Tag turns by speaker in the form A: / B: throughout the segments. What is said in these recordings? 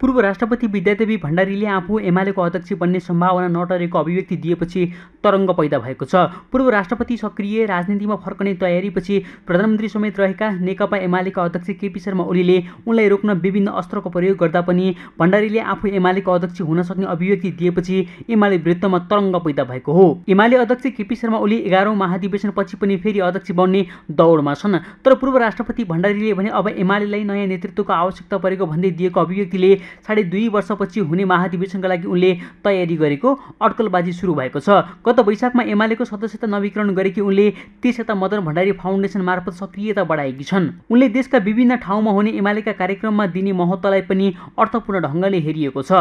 A: पूर्व राष्ट्रपति विद्यादेवी भण्डारीले आफू एमालेको अध्यक्ष बन्ने सम्भावना नटरेको अभिव्यक्ति दिएपछि तरङ्ग पैदा भएको छ। पूर्व राष्ट्रपति सक्रिय राजनीतिमा फर्कने तयारीपछि प्रधानमन्त्री समेत रहेका नेकपा एमालेका अध्यक्ष केपी शर्मा ओलीले उनलाई रोक्न विभिन्न अस्त्रको प्रयोग गर्दा पनि भण्डारीले आफू एमालेको अध्यक्ष हुन सक्ने अभिव्यक्ति दिएपछि एमाले विरुद्धमा तरङ्ग पैदा भएको हो। एमाले अध्यक्ष केपी शर्मा ओली एघारौँ महाधिवेशनपछि पनि फेरि अध्यक्ष बन्ने दौडमा छन्। तर पूर्व राष्ट्रपति भण्डारीले भने अब एमालेलाई नयाँ नेतृत्वको आवश्यकता परेको भन्दै दिएको अभिव्यक्तिले साढे दुई वर्षपछि हुने महाधिवेशनका लागि उनले तयारी गरेको अड्कलबाजी सुरु भएको छ। गत वैशाखमा एमालेको सदस्यता नवीकरण गरेकी उनले त्यस यता मदन भण्डारी फाउन्डेसन मार्फत सक्रियता बढाएकी छन्। उनले देशका विभिन्न ठाउँमा हुने एमालेका कार्यक्रममा दिने महत्त्वलाई पनि अर्थपूर्ण ढङ्गले हेरिएको छ।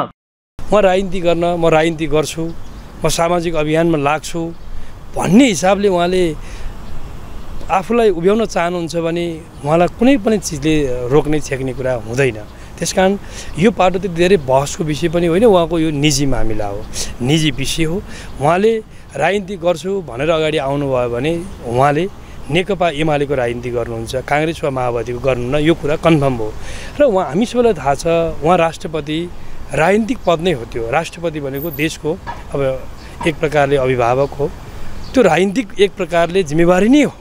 B: म राजनीति गर्न म राजनीति गर्छु म सामाजिक अभियानमा लाग्छु भन्ने हिसाबले उहाँले आफूलाई उभ्याउन चाहनुहुन्छ भने उहाँलाई कुनै पनि चिजले रोक्ने छेक्ने कुरा हुँदैन। त्यस कारण यो पाटो त धेरै बहसको विषय पनि होइन उहाँको यो निजी मामिला हो। निजी विषय हो। उहाँले राजनीति गर्छु भनेर अगाडि आउनुभयो भने उहाँले नेकपा एमालेको राजनीति गर्नुहुन्छ काङ्ग्रेस वा माओवादीको गर्नुहुन्न यो कुरा कन्फर्म हो। र उहाँ हामी सबैलाई थाहा छ उहाँ राष्ट्रपति राजनीतिक पद नै हो त्यो। राष्ट्रपति भनेको देशको अब एक प्रकारले अभिभावक हो। त्यो राजनीतिक एक प्रकारले जिम्मेवारी नै हो।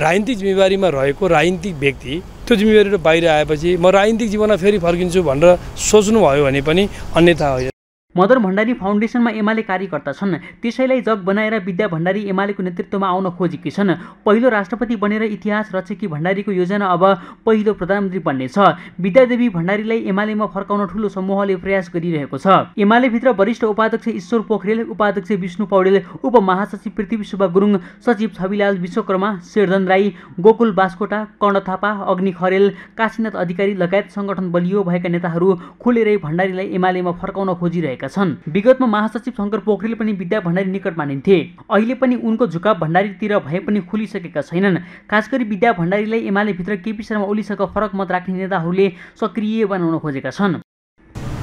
B: राजनीतिक जिम्मेवारीमा रहेको राजनीतिक व्यक्ति त्यो जिम्मेवारी बाहिर आएपछि म राजनीतिक जीवनमा फेरि फर्किन्छु भनेर सोच्नुभयो भने पनि अन्यथा होइन।
A: मदर भण्डारी फाउन्डेसनमा एमाले कार्यकर्ता छन् त्यसैलाई जग बनाएर विद्या भण्डारी एमालेको नेतृत्वमा आउन खोजेकी छन्। पहिलो राष्ट्रपति बनेर इतिहास रचेकी भण्डारीको योजना अब पहिलो प्रधानमन्त्री बन्ने छ विद्यादेवी भण्डारीलाई एमालेमा फर्काउन ठूलो समूहले प्रयास गरिरहेको छ। एमालेभित्र वरिष्ठ उपाध्यक्ष ईश्वर पोखरेल उपाध्यक्ष विष्णु पौडेल उपमहासचिव पृथ्वी सुब्बा गुरुङ सचिव छविलाल विश्वकर्मा शेरधन राई गोकुल बास्कोटा कर्ण थापा अग्नि खरेल काशीनाथ अधिकारी लगायत सङ्गठन बलियो भएका नेताहरू खुलेरै भण्डारीलाई एमालेमा फर्काउन खोजिरहेका छन्। विगतमा महासचिव शङ्कर पोखरेल पनि विद्या भण्डारी निकट मानिन्थे। अहिले पनि उनको झुकाव भण्डारीतिर भए पनि खुलिसकेका छैनन्। खास गरी विद्या भण्डारीलाई एमालेभित्र केपी शर्मा ओलीसँग फरक मत राख्ने नेताहरूले सक्रिय बनाउन खोजेका छन्।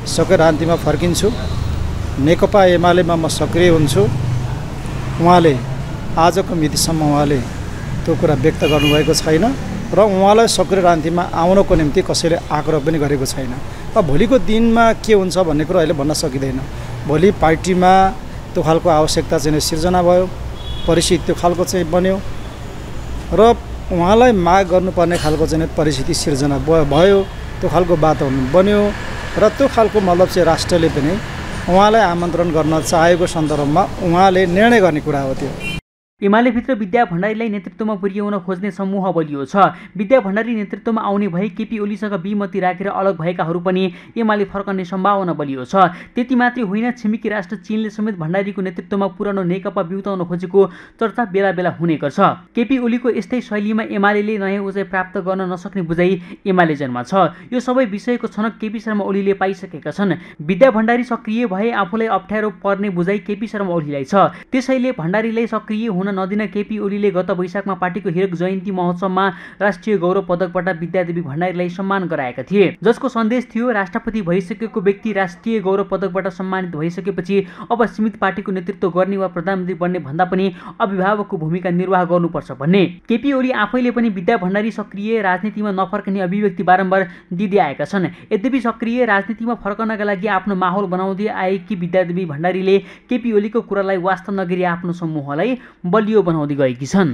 C: सकेर फर्किन्छु। नेकपा एमालेमा म सक्रिय हुन्छु। उहाँले आजको मितिसम्म उहाँले त्यो कुरा व्यक्त गर्नुभएको छैन। र उहाँलाई सक्रिय रान्तिमा आउनको निम्ति कसैले आग्रह पनि गरेको छैन। भोलिको दिनमा के हुन्छ भन्ने कुरो अहिले भन्न सकिँदैन। भोलि पार्टीमा त्यो खालको आवश्यकता चाहिँ सिर्जना भयो। परिस्थिति त्यो खालको चाहिँ बन्यो। र उहाँलाई माग गर्नुपर्ने खालको चाहिँ परिस्थिति सिर्जना भयो। त्यो खालको वातावरण बन्यो। र त्यो खालको मतलब चाहिँ राष्ट्रले पनि उहाँलाई आमन्त्रण गर्न चाहेको सन्दर्भमा उहाँले निर्णय गर्ने कुरा हो त्यो।
A: एमालेभित्र विद्या भण्डारीलाई नेतृत्वमा पुर्याउन खोज्ने समूह बलियो छ। विद्या भण्डारी नेतृत्वमा आउने भए केपी ओलीसँग विमति राखेर अलग भएकाहरू पनि एमाले फर्कने सम्भावना बलियो छ। त्यति मात्रै होइन छिमेकी राष्ट्र चीनले समेत भण्डारीको नेतृत्वमा पुरानो नेकपा बिउताउन खोजेको चर्चा बेला बेला हुने गर्छ। केपी ओलीको यस्तै शैलीमा एमाले नयाँ उचाइ प्राप्त गर्न नसक्ने बुझाइ एमालेजनमा छ। यो सबै विषयको छनक केपी शर्मा ओलीले पाइसकेका छन्। विद्या भण्डारी सक्रिय भए आफूलाई अप्ठ्यारो पर्ने बुझाइ केपी शर्मा ओलीलाई छ। त्यसैले भण्डारीलाई सक्रिय हुन नदिन केपी ओलीले गत वैशाखमा पार्टीको हिरक जयन्ती महोत्सवमा राष्ट्रिय गौरव पदकबाट विद्यादेवी भण्डारीलाई सम्मान गराएका थिए। जसको सन्देश थियो राष्ट्रपति भइसकेको व्यक्ति राष्ट्रिय गौरव पदकबाट सम्मानित भइसकेपछि अब सीमित पार्टीको नेतृत्व गर्ने वा प्रधानमन्त्री बन्ने भन्दा पनि अभिभावकको भूमिका निर्वाह गर्नुपर्छ भन्ने। केपी ओली आफैले पनि विद्या भण्डारी सक्रिय राजनीतिमा नफर्कने अभिव्यक्ति बारम्बार दिँदै आएका छन्। यद्यपि सक्रिय राजनीतिमा फर्कनका लागि आफ्नो माहौल बनाउँदै आएकी विद्यादेवी भण्डारीले केपी ओलीको कुरालाई वास्तव नगरी आफ्नो समूहलाई बलियो बनाउँदै गएकी छन्।